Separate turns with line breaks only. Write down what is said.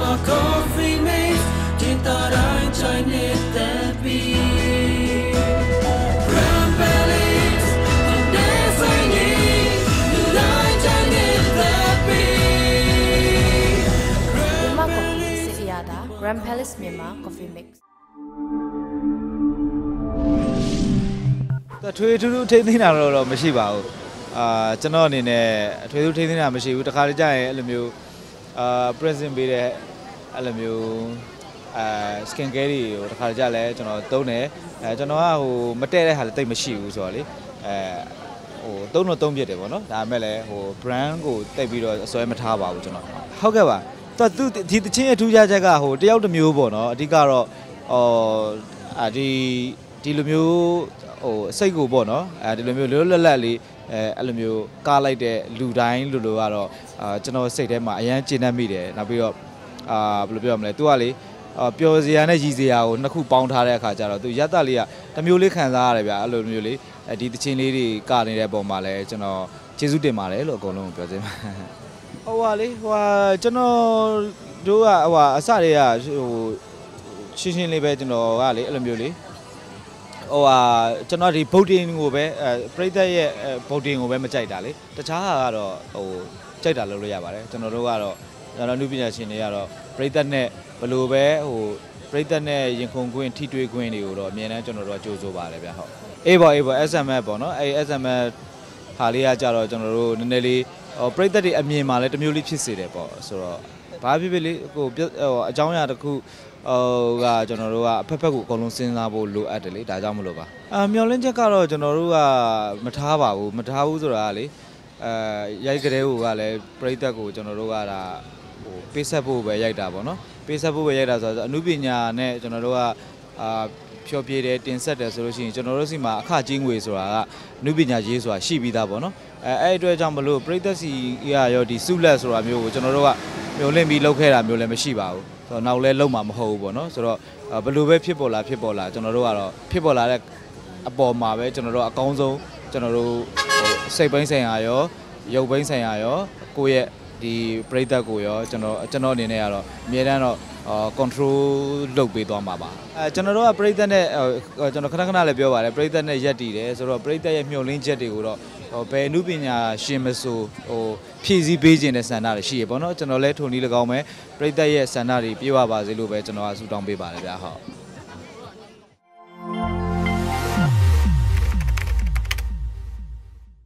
my coffee mates Did that I Chinese that be Grand Valleys Did that I need Did I Chinese that be
မြန်မာ coffee စစ်အရတာ Grand Palace မြန်မာ coffee mix
တထွေထူးထူးထိန်းသိမ်းတာတော့တော့မရှိပါဘူးအာကျွန်တော်အနေနဲ့အထွေထူးထိန်းသိမ်းတာမရှိဘူးတခါတလေကြာရင်အဲ့လိုမျိုး အာ present ပေးတဲ့အဲ့လိုမျိုးအာ skin care တွေကိုတခါတလေကြာလဲကျွန်တော်သုံးတယ်အဲကျွန်တော်ကဟိုမတည့်တဲ့ဟာလည်းတိတ်မရှိဘူးဆိုတော့လေအဲဟိုသုံးတော့သုံးပြစ်တယ်ပေါ့နော်ဒါပေမဲ့လည်းဟို brand ကိုတိတ်ပြီးတော့အစွဲမထားပါဘူးကျွန်တော်ဟုတ်ကဲ့ပါသူဒီတချင်းအထူးခြားချက်ကဟိုတယောက်တစ်မျိုးပေါ့နော်အဓိကတော့အော်အာဒီဒီလိုမျိုး ဟိုစိတ်ကိုပေါ့နော်အဲဒီလိုမျိုးလွတ်လွတ်လပ်လေးအဲအဲ့လိုမျိုးကားလိုက်တဲ့လူတိုင်းလူလိုကတော့အာကျွန်တော်စိတ်ထဲမှာအရန်ကျဉ်းနှံ့မိတယ်နောက်ပြီးတော့အာဘယ်လိုပြောရမလဲသူကလေအာပျော်စရာနဲ့ရည်စရာကိုနှစ်ခုပေါင်းထားတဲ့အခါကျတော့သူရက်သက်လေးကတစ်မျိုးလေးခံစားရတယ်ဗျအဲ့လိုမျိုးလေးအဲဒီတချင်းလေးတွေကနေတဲ့ပုံမှာလဲကျွန်တော်ကျေးဇူးတင်ပါတယ်လို့အကုန်လုံးကိုပြောချင်ပါဟိုဟာလေဟိုဟာကျွန်တော်တို့ကဟိုဟာအစတွေကဟိုရှင်းရှင်းလေးပဲကျွန်တော်ကလေအဲ့လိုမျိုးလေး ဟိုဟာကျွန်တော်ဒီ voting ကိုပဲအဲပြိသက်ရဲ့ voting ကိုပဲမကြိုက်တာလေတခြားဟာကတော့ဟိုကြိုက်တာလုပ်လို့ရပါတယ်ကျွန်တော်တို့ကတော့ကျွန်တော်လူပညာရှင်တွေကတော့ပြိသက်နဲ့ဘယ်လိုပဲဟိုပြိသက်နဲ့ရင်ခုန်ခွင့်ထိတွေ့ခွင့်တွေကိုတော့အမြဲတမ်းကျွန်တော်တို့ကကြိုးစိုးပါတယ်ဗျဟုတ်အေးပါအေးပါ SMS ပေါ့နော်အဲ SMS ဟာလေးကကြတော့ကျွန်တော်တို့နည်းနည်းလေးဟိုပြိသက်တွေအမြင်မှာလည်းတစ်မျိုးလေးဖြစ်စေတယ်ပေါ့ဆိုတော့ဘာဖြစ်ဖြစ်လေးဟိုဟိုအကြောင်းအရာတစ်ခု ဟိုကကျွန်တော်တို့ကအဖက်ဖက်ကိုအကုန်လုံးစဉ်းစားဖို့လိုအပ်တယ်လေဒါကြောင့်မလို့ပါအာမျောလင်းချက်ကတော့ကျွန်တော်တို့ကမထားပါဘူးမထားဘူးဆိုတာကလေအဲရိုက်ကလေးကိုကလည်းပြိသက်ကိုကျွန်တော်တို့ကဒါဟိုပေးဆက်ဖို့ပဲရိုက်တာပေါ့နော်ပေးဆက်ဖို့ပဲရိုက်တာဆိုတော့အမှုပညာနဲ့ကျွန်တော်တို့ကအာဖြောပြတယ်တင်ဆက်တယ်ဆိုလို့ရှိရင်ကျွန်တော်တို့စီမှာအခကြီးငွေဆိုတာကအမှုပညာရေးဆိုတာရှိပြီးသားပေါ့နော်အဲအဲ့အတွက်ကြောင့်မလို့ပြိသက်စီရရောဒီစုလက်ဆိုတာမျိုးကိုကျွန်တော်တို့ကမျိုးလင့်ပြီးလောက်ခဲ့တာမျိုးလည်းမရှိပါဘူးဆို တော့နောက်လဲလုံးမှာမဟုတ်ဘူးပေါ့နော်ဆိုတော့ဘယ်လိုပဲဖြစ်ပေါ်လာဖြစ်ပေါ်လာကျွန်တော်တို့ကတော့ဖြစ်ပေါ်လာတဲ့အပေါ်မှာပဲကျွန်တော်တို့အကောင်းဆုံးကျွန်တော်တို့ဟိုစိတ်ပိုင်းဆိုင်ရာရောရုပ်ပိုင်းဆိုင်ရာရောကိုယ့်ရဲ့ ဒီပရိသတ်ကိုရောကျွန်တော်ကျွန်တော်အနေနဲ့ကတော့အမြဲတမ်းတော့အာ control လုပ်ပေးသွားမှာပါအဲကျွန်တော်တို့ကပရိသတ်နဲ့ကျွန်တော်ခဏခဏလည်းပြောပါတယ်ပရိသတ်နဲ့ရက်တည်တယ်ဆိုတော့ပရိသတ်ရဲ့မျှော်လင့်ချက်တွေကိုတော့ဟိုဘယ်အမှုပညာရှင်မဆိုဟိုဖြည့်ဆည်းပေးခြင်းတဲ့ဆန္ဒတွေရှိရပေါ့နော်ကျွန်တော်လည်းထုံနည်း၎င်းပဲပရိသတ်ရဲ့ဆန္ဒတွေပြေဝပါစေလို့ပဲကျွန်တော်ကဆုတောင်းပေးပါတယ်ဗျာဟုတ်